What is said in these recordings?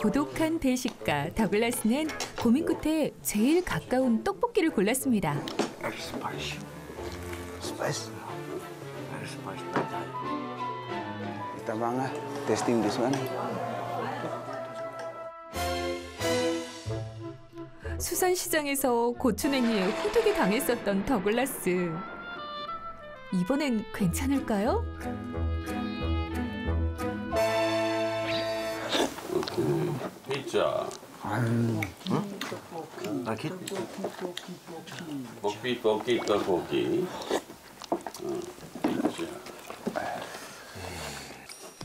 고독한 대식가 더글라스는 고민 끝에 제일 가까운 떡볶이를 골랐습니다. 수산시장에서 고추냉이에 호두기 당했었던 더글라스. 이번엔 괜찮을까요? 피자. Rakit. 볶기 볶기 떡볶이. 어, 피자.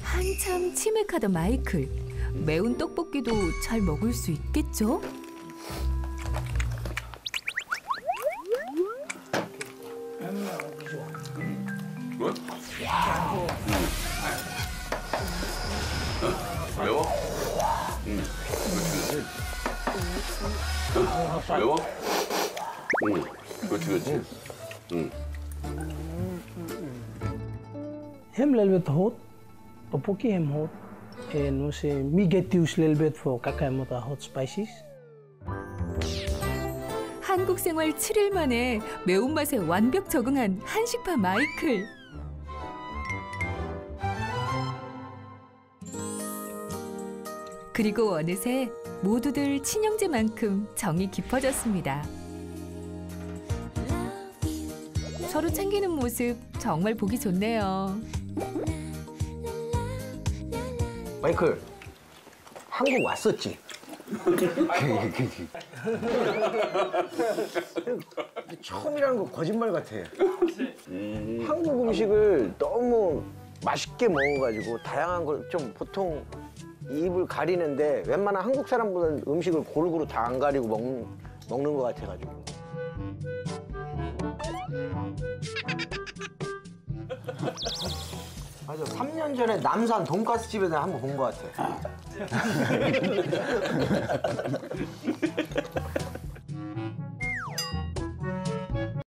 한참 치맥하던 마이클. 매운 떡볶이도 잘 먹을 수 있겠죠? 뭐? 어, 응. 그렇지, 그렇지. 어, 매워? 응. 그렇지, 그렇지. 응. Little bit hot. Tteokbokki hem hot. En we me get use little bit for kakaimuta hot spices. 한국 생활 7일 만에 매운맛에 완벽 적응한 한식파 마이클. 그리고 어느새 모두들 친형제만큼 정이 깊어졌습니다. 서로 챙기는 모습 정말 보기 좋네요. 마이클, 한국 왔었지? 처음이라는 거 거짓말 같아. 한국 음식을 너무 맛있게 먹어가지고 다양한 걸 좀 보통 입을 가리는데 웬만한 한국 사람보다는 음식을 골고루 다 안 가리고 먹, 먹는 것 같아가지고. 맞아, 3년 전에 남산 돈가스 집에서 한번 본 것 같아.